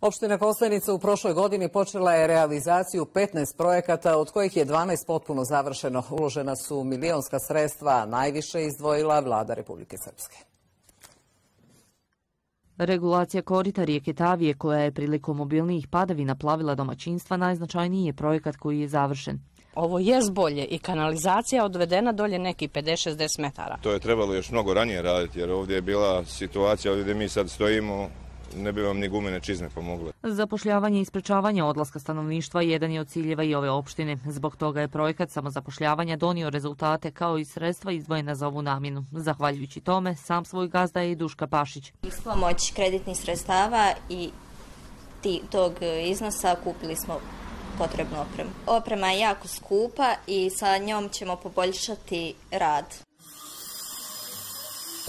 Opština Kostajnica u prošloj godini počela je realizaciju 15 projekata, od kojih je 12 potpuno završeno. Uložena su milionska sredstva, a najviše izdvojila vlada Republike Srpske. Regulacija korita rijeke Tavije, koja je prilikom mobilnijih padavina plavila domaćinstva, najznačajniji je projekat koji je završen. Ovo je bolje i kanalizacija odvedena dolje neki 50-60 metara. To je trebalo još mnogo ranije raditi, jer ovdje je bila situacija ovdje gdje mi sad stojimo, ne bi vam ni gumene čizme pomogle. Zapošljavanje i sprečavanje odlaska stanovništva jedan je od ciljeva i ove opštine. Zbog toga je projekat samozapošljavanja donio rezultate kao i sredstva izdvojena za ovu namjenu. Zahvaljujući tome, sam svoj gazda je i Duška Pašić. S pomoć kreditnih sredstava i tog iznosa kupili smo potrebnu opremu. Oprema je jako skupa i sa njom ćemo poboljšati rad.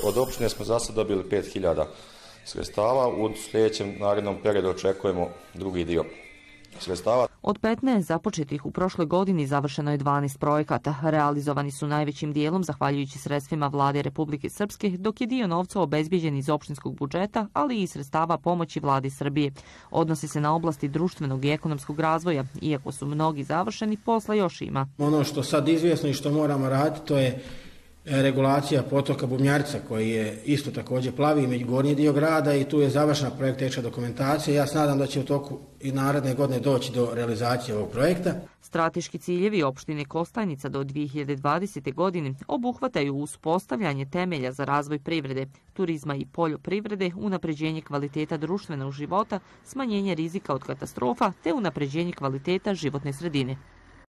Od opštine smo za sad dobili 5000 sredstava. U sljedećem narednom periodu očekujemo drugi dio sredstava. Od 15 započetih u prošloj godini završeno je 12 projekata. Realizovani su najvećim dijelom zahvaljujući sredstvima vlade Republike Srpske, dok je dio novca obezbjeđen iz opštinskog budžeta, ali i sredstava pomoći vlade Srbije. Odnosi se na oblasti društvenog i ekonomskog razvoja. Iako su mnogi završeni, posla još ima. Ono što sad izvjesno i što moramo raditi, to je regulacija potoka Bumjarca koji je isto također plavi među gornji dio grada i tu je završena projektečka dokumentacija. Ja se nadam da će u toku i naredne godine doći do realizacije ovog projekta. Strateški ciljevi opštine Kostajnica do 2020. godine obuhvataju uspostavljanje temelja za razvoj privrede, turizma i poljoprivrede, unapređenje kvaliteta društvenog života, smanjenje rizika od katastrofa te unapređenje kvaliteta životne sredine.